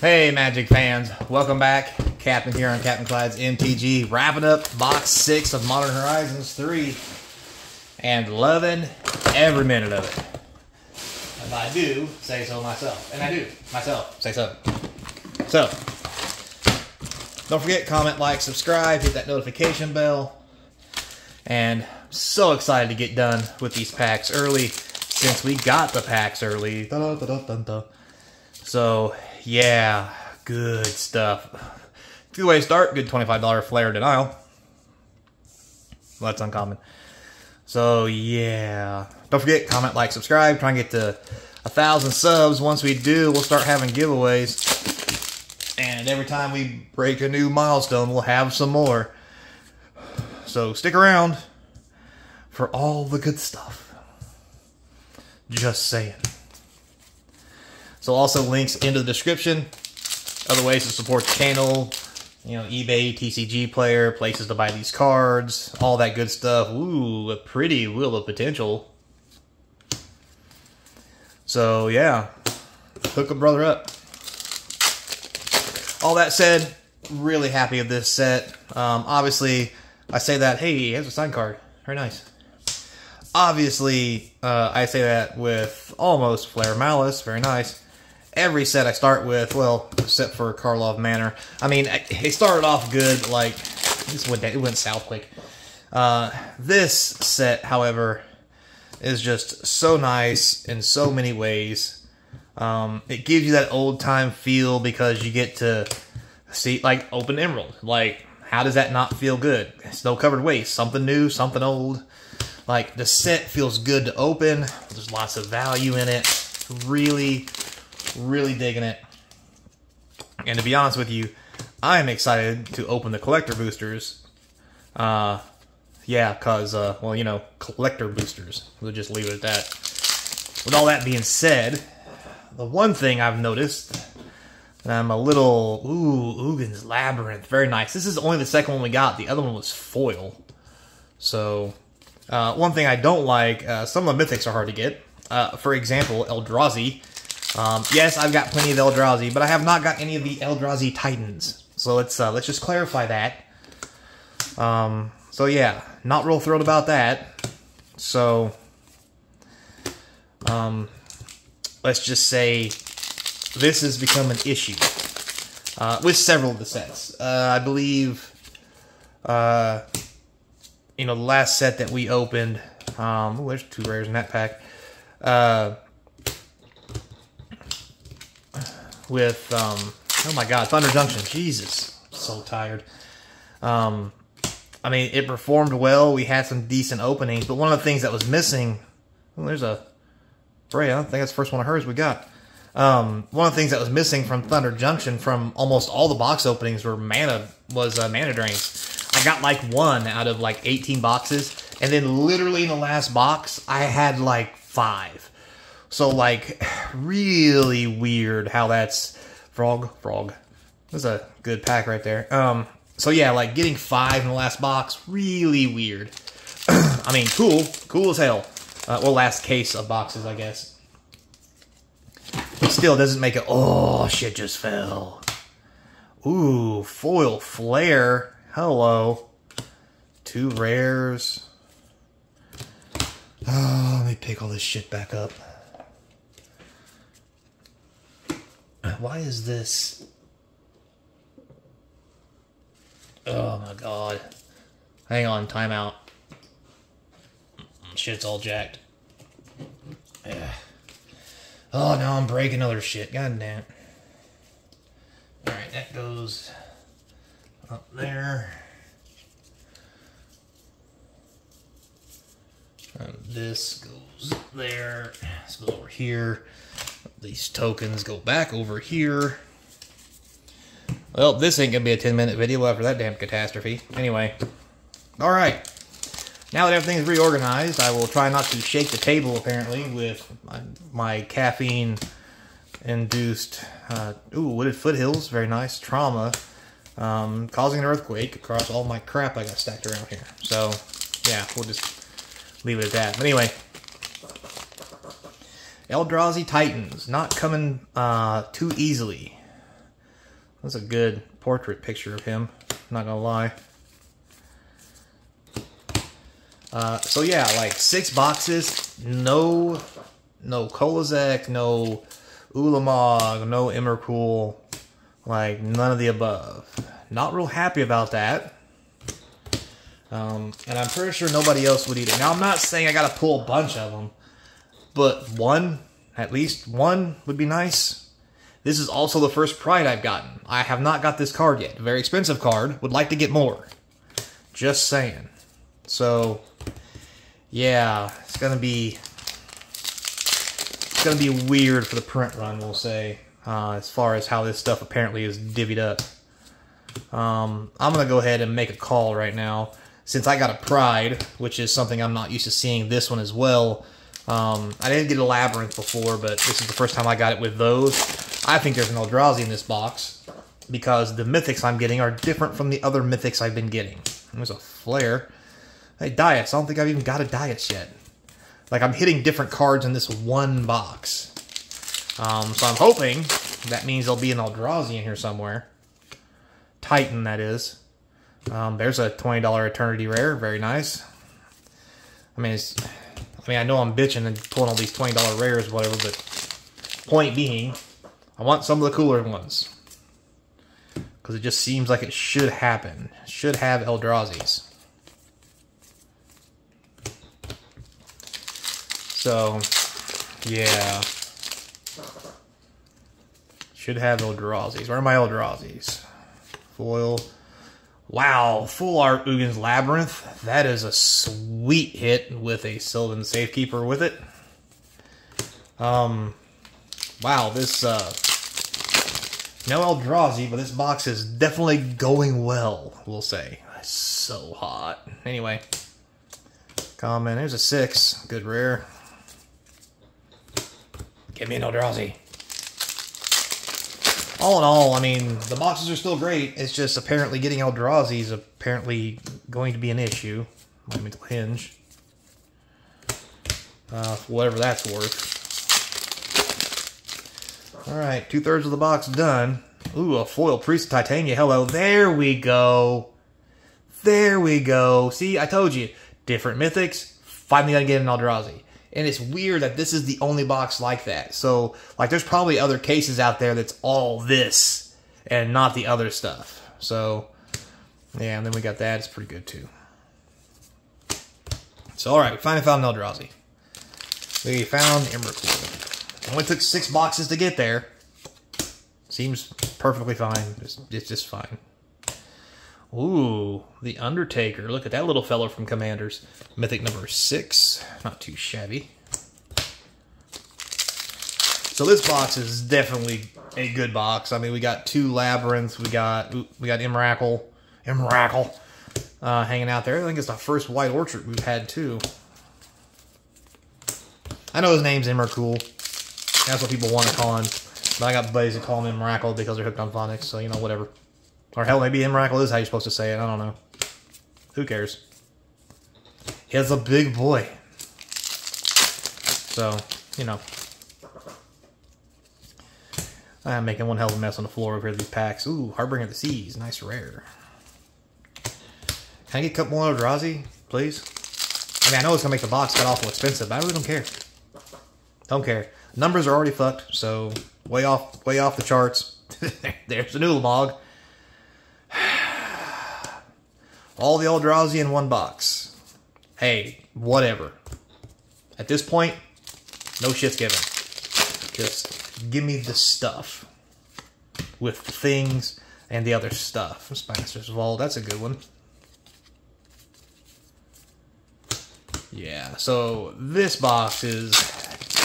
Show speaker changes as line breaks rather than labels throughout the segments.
Hey, Magic fans, welcome back. Captain here on Captain Clyde's MTG, wrapping up box six of Modern Horizons 3 and loving every minute of it. If I do say so myself, and I do myself say so. So, don't forget, comment, like, subscribe, hit that notification bell. And I'm so excited to get done with these packs early since we got the packs early. So, yeah, good stuff. Good way to start. Good $25 Flare Denial. Well, that's uncommon. So, yeah. Don't forget, comment, like, subscribe. Try and get to a thousand subs. Once we do, we'll start having giveaways. And every time we break a new milestone, we'll have some more. So, stick around for all the good stuff. Just saying. So also links into the description. Other ways to support the channel. You know, eBay, TCG player, places to buy these cards, all that good stuff. Ooh, a pretty wheel of potential. So yeah, hook a brother up. All that said, really happy with this set. Um, obviously, I say that, hey, he has a sign card. Very nice. Obviously, uh, I say that with almost Flare Malice. Very nice every set I start with, well, except for Karlov Manor. I mean, it started off good, like, this went, it went south quick. Uh, this set, however, is just so nice in so many ways. Um, it gives you that old time feel because you get to see, like, Open Emerald. Like, how does that not feel good? Snow covered waste, something new, something old. Like, the set feels good to open. There's lots of value in it. Really, Really digging it. And to be honest with you, I am excited to open the collector boosters. Uh, yeah, because, uh, well, you know, collector boosters. We'll just leave it at that. With all that being said, the one thing I've noticed, and I'm a little, ooh, Ugin's Labyrinth, very nice. This is only the second one we got. The other one was foil. So, uh, one thing I don't like, uh, some of the mythics are hard to get. Uh, for example, Eldrazi um, yes, I've got plenty of Eldrazi, but I have not got any of the Eldrazi Titans. So let's uh, let's just clarify that. Um, so yeah, not real thrilled about that. So, um, let's just say this has become an issue uh, with several of the sets. Uh, I believe, uh, you know, the last set that we opened. Um, there's two rares in that pack. Uh, with um, oh my god, Thunder Junction. Jesus, so tired. Um, I mean, it performed well. We had some decent openings, but one of the things that was missing. Well, there's a Freya. I think that's the first one of hers we got. Um, one of the things that was missing from Thunder Junction from almost all the box openings were mana was uh, mana drains. I got like one out of like 18 boxes, and then literally in the last box, I had like five. So like really weird how that's frog frog. That's a good pack right there. Um so yeah, like getting five in the last box, really weird. I mean, cool, cool as hell. Uh, well, last case of boxes, I guess. It still doesn't make it. Oh shit, just fell. Ooh, foil flare. Hello. Two rares. Oh, let me pick all this shit back up. Why is this? Oh my god. Hang on, timeout. Shit's all jacked. Yeah. Oh, now I'm breaking other shit. God damn. Alright, that goes up there. And this goes there. This goes over here. These tokens go back over here. Well, this ain't gonna be a 10 minute video after that damn catastrophe. Anyway. Alright. Now that everything's reorganized, I will try not to shake the table, apparently, with my, my caffeine induced, uh, ooh, wooded foothills, very nice, trauma, um, causing an earthquake across all my crap I got stacked around here. So, yeah, we'll just leave it at that. But anyway, Eldrazi Titans, not coming uh, too easily. That's a good portrait picture of him. Not gonna lie. Uh, so yeah, like six boxes, no, no Kozilek, no Ulamog, no Emrakul, like none of the above. Not real happy about that. Um, and I'm pretty sure nobody else would either. Now I'm not saying I gotta pull a bunch of them, but one, at least one, would be nice. This is also the first Pride I've gotten. I have not got this card yet. Very expensive card. Would like to get more. Just saying. So, yeah, it's gonna be it's gonna be weird for the print run, we'll say, uh, as far as how this stuff apparently is divvied up. Um, I'm gonna go ahead and make a call right now, since I got a Pride, which is something I'm not used to seeing this one as well. Um, I didn't get a Labyrinth before, but this is the first time I got it with those. I think there's an Eldrazi in this box because the mythics I'm getting are different from the other mythics I've been getting. There's a flare. Hey, Diets. I don't think I've even got a Diets yet. Like, I'm hitting different cards in this one box. Um, so I'm hoping that means there'll be an Eldrazi in here somewhere. Titan, that is. Um, there's a $20 Eternity Rare. Very nice. I mean, it's, I mean, I know I'm bitching and pulling all these $20 rares, whatever, but point being, I want some of the cooler ones. Because it just seems like it should happen. Should have Eldrazi's. So, yeah. Should have Eldrazi's. Where are my Eldrazi's? Foil. Wow, full art Ugin's Labyrinth. That is a sweet hit with a Sylvan Safekeeper with it. Um, wow, this, uh, no Eldrazi, but this box is definitely going well, we'll say. It's so hot. Anyway, comment, there's a six. Good rare. Give me an Eldrazi. All in all, I mean, the boxes are still great. It's just apparently getting Eldrazi is apparently going to be an issue. Monumental Henge. Uh, whatever that's worth. Alright, two-thirds of the box done. Ooh, a foil Priest of Titania. Hello. There we go. There we go. See, I told you. Different mythics. Finally gonna get an Eldrazi. And it's weird that this is the only box like that. So, like, there's probably other cases out there that's all this and not the other stuff. So, yeah, and then we got that. It's pretty good, too. So, alright, we finally found Eldrazi. We found Emrakul. Only took six boxes to get there. Seems perfectly fine. It's, it's just fine. Ooh, the Undertaker. Look at that little fellow from Commanders. Mythic number six. Not too shabby. So this box is definitely a good box. I mean, we got two Labyrinths. We got we got Emrakul. Emrakul. Uh, hanging out there. I think it's the first White Orchid we've had, too. I know his name's Emrakul. That's what people want to call him. But I got buddies that call him Emrakul because they're hooked on phonics, so, you know, whatever. Or hell, maybe Emrakul is how you're supposed to say it. I don't know. Who cares? He's a big boy. So, you know. I'm making one hell of a mess on the floor over here these packs. Ooh, Harbinger of the Seas. Nice rare. Can I get a couple more Eldrazi, please? I mean, I know it's going to make the box cut awful expensive, but I really don't care. Don't care. Numbers are already fucked, so way off way off the charts. There's the Ulamog. All the Eldrazi in one box. Hey, whatever. At this point, no shit's given. Just give me the stuff. With the things and the other stuff. Spinesters of all, that's a good one. Yeah, so this box is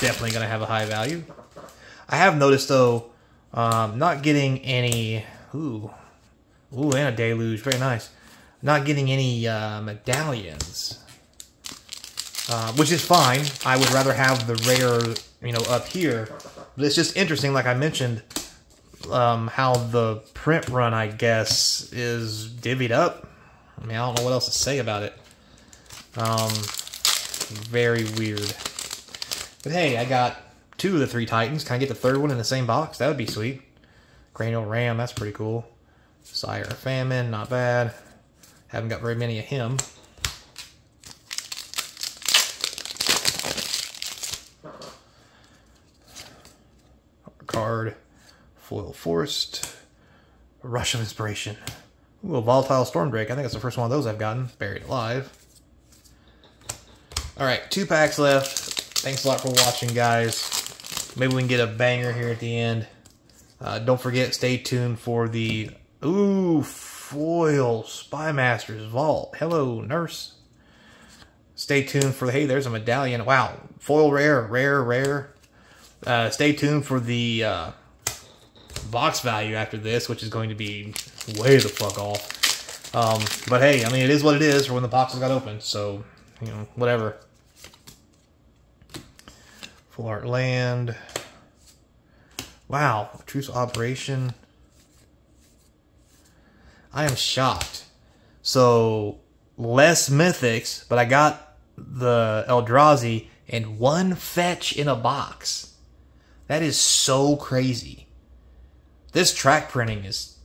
definitely going to have a high value. I have noticed, though, um, not getting any... Ooh. Ooh, and a deluge. Very nice. Not getting any uh, medallions. Uh, which is fine. I would rather have the rare, you know, up here. But it's just interesting, like I mentioned, um, how the print run, I guess, is divvied up. I mean, I don't know what else to say about it. Um, very weird. But hey, I got two of the three Titans. Can I get the third one in the same box? That would be sweet. Cranial Ram, that's pretty cool. Sire Famine, not bad. Haven't got very many of him. Card, Foil Forced, Rush of Inspiration. Ooh, a Volatile Stormdrake. I think that's the first one of those I've gotten. Buried Alive. Alright, two packs left. Thanks a lot for watching, guys. Maybe we can get a banger here at the end. Uh, don't forget, stay tuned for the... Ooh, foil Spy Masters Vault. Hello, Nurse. Stay tuned for. Hey, there's a medallion. Wow, foil rare, rare, rare. Uh, stay tuned for the uh, box value after this, which is going to be way the fuck off. Um, but hey, I mean, it is what it is for when the boxes got opened, so, you know, whatever. Full Art Land. Wow, Truce Operation. I am shocked. So, less mythics, but I got the Eldrazi and one fetch in a box. That is so crazy. This track printing is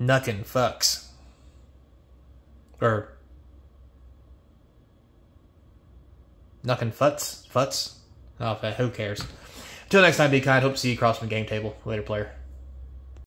knuckin' fucks. Or knuckin' futs? Futs? Oh, who cares? Until next time, be kind. Hope to see you across from the game table. Later, player.